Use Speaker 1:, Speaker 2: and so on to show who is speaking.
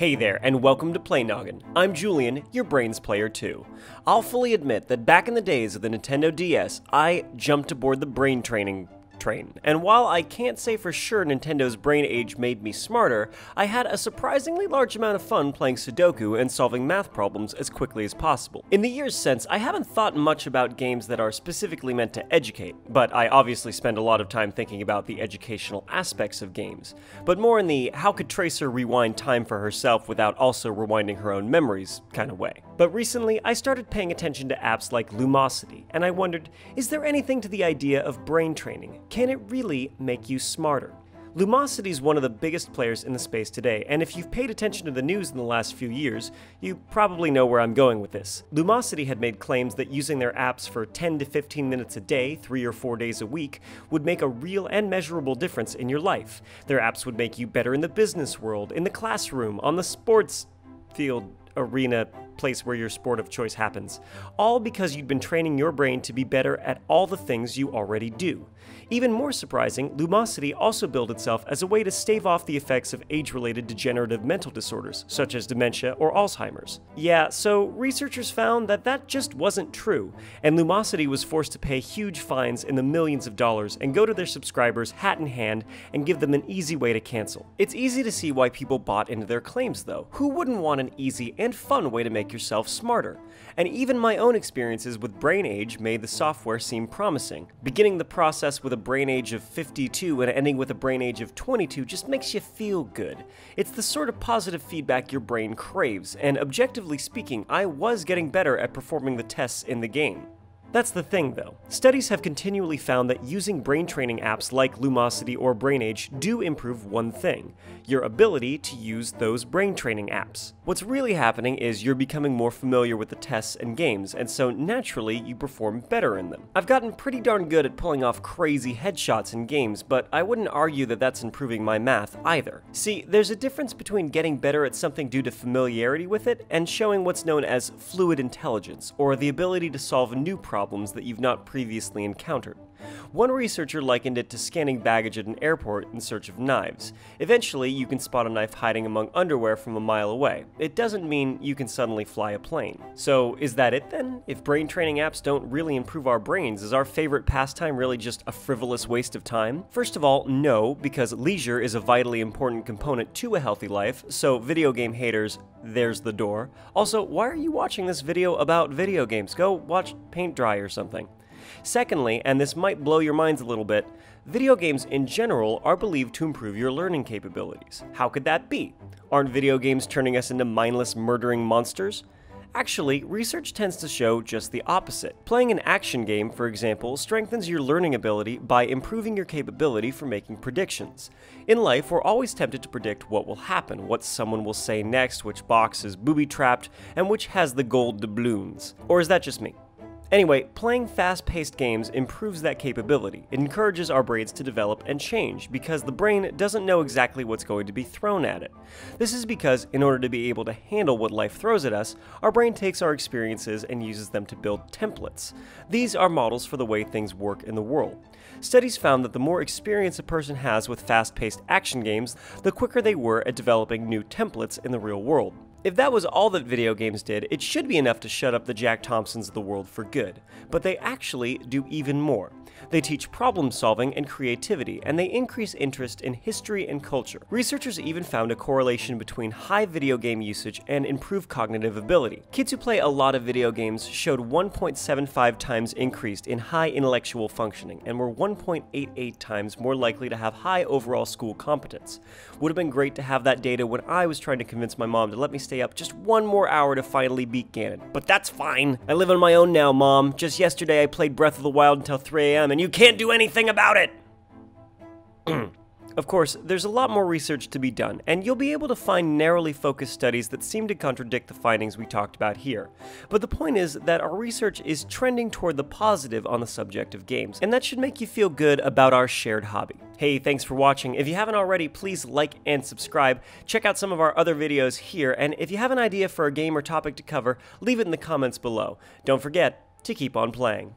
Speaker 1: Hey there, and welcome to Play Noggin. I'm Julian, your brains player two. I'll fully admit that back in the days of the Nintendo DS, I jumped aboard the brain training train. And while I can't say for sure Nintendo's brain age made me smarter, I had a surprisingly large amount of fun playing Sudoku and solving math problems as quickly as possible. In the years since, I haven't thought much about games that are specifically meant to educate, but I obviously spend a lot of time thinking about the educational aspects of games, but more in the how could Tracer rewind time for herself without also rewinding her own memories kind of way. But recently, I started paying attention to apps like Lumosity, and I wondered, is there anything to the idea of brain training? Can it really make you smarter? Lumosity is one of the biggest players in the space today, and if you've paid attention to the news in the last few years, you probably know where I'm going with this. Lumosity had made claims that using their apps for 10 to 15 minutes a day, 3 or 4 days a week, would make a real and measurable difference in your life. Their apps would make you better in the business world, in the classroom, on the sports field, arena, place where your sport of choice happens, all because you'd been training your brain to be better at all the things you already do. Even more surprising, Lumosity also billed itself as a way to stave off the effects of age related degenerative mental disorders, such as dementia or Alzheimer's. Yeah, so researchers found that that just wasn't true, and Lumosity was forced to pay huge fines in the millions of dollars and go to their subscribers hat in hand and give them an easy way to cancel. It's easy to see why people bought into their claims, though. Who wouldn't want an easy and fun way to make yourself smarter? And even my own experiences with brain age made the software seem promising. Beginning the process with a brain age of 52 and ending with a brain age of 22 just makes you feel good. It's the sort of positive feedback your brain craves, and objectively speaking, I was getting better at performing the tests in the game. That's the thing, though. Studies have continually found that using brain training apps like Lumosity or BrainAge do improve one thing your ability to use those brain training apps. What's really happening is you're becoming more familiar with the tests and games, and so naturally you perform better in them. I've gotten pretty darn good at pulling off crazy headshots in games, but I wouldn't argue that that's improving my math either. See, there's a difference between getting better at something due to familiarity with it and showing what's known as fluid intelligence, or the ability to solve new problems problems that you've not previously encountered. One researcher likened it to scanning baggage at an airport in search of knives. Eventually, you can spot a knife hiding among underwear from a mile away. It doesn't mean you can suddenly fly a plane. So, is that it then? If brain training apps don't really improve our brains, is our favorite pastime really just a frivolous waste of time? First of all, no, because leisure is a vitally important component to a healthy life, so video game haters, there's the door. Also, why are you watching this video about video games? Go watch paint dry or something. Secondly, and this might blow your minds a little bit, video games in general are believed to improve your learning capabilities. How could that be? Aren't video games turning us into mindless murdering monsters? Actually, research tends to show just the opposite. Playing an action game, for example, strengthens your learning ability by improving your capability for making predictions. In life, we're always tempted to predict what will happen, what someone will say next, which box is booby trapped, and which has the gold doubloons. Or is that just me? Anyway, playing fast paced games improves that capability. It encourages our brains to develop and change because the brain doesn't know exactly what's going to be thrown at it. This is because, in order to be able to handle what life throws at us, our brain takes our experiences and uses them to build templates. These are models for the way things work in the world. Studies found that the more experience a person has with fast paced action games, the quicker they were at developing new templates in the real world. If that was all that video games did, it should be enough to shut up the Jack Thompsons of the world for good. But they actually do even more. They teach problem solving and creativity, and they increase interest in history and culture. Researchers even found a correlation between high video game usage and improved cognitive ability. Kids who play a lot of video games showed 1.75 times increased in high intellectual functioning and were 1.88 times more likely to have high overall school competence. Would have been great to have that data when I was trying to convince my mom to let me stay up just one more hour to finally beat Ganon. But that's fine. I live on my own now, mom. Just yesterday I played Breath of the Wild until 3 a.m. and you can't do anything about it! Of course, there's a lot more research to be done, and you'll be able to find narrowly focused studies that seem to contradict the findings we talked about here. But the point is that our research is trending toward the positive on the subject of games, and that should make you feel good about our shared hobby. Hey, thanks for watching. If you haven't already, please like and subscribe. Check out some of our other videos here, and if you have an idea for a game or topic to cover, leave it in the comments below. Don't forget to keep on playing.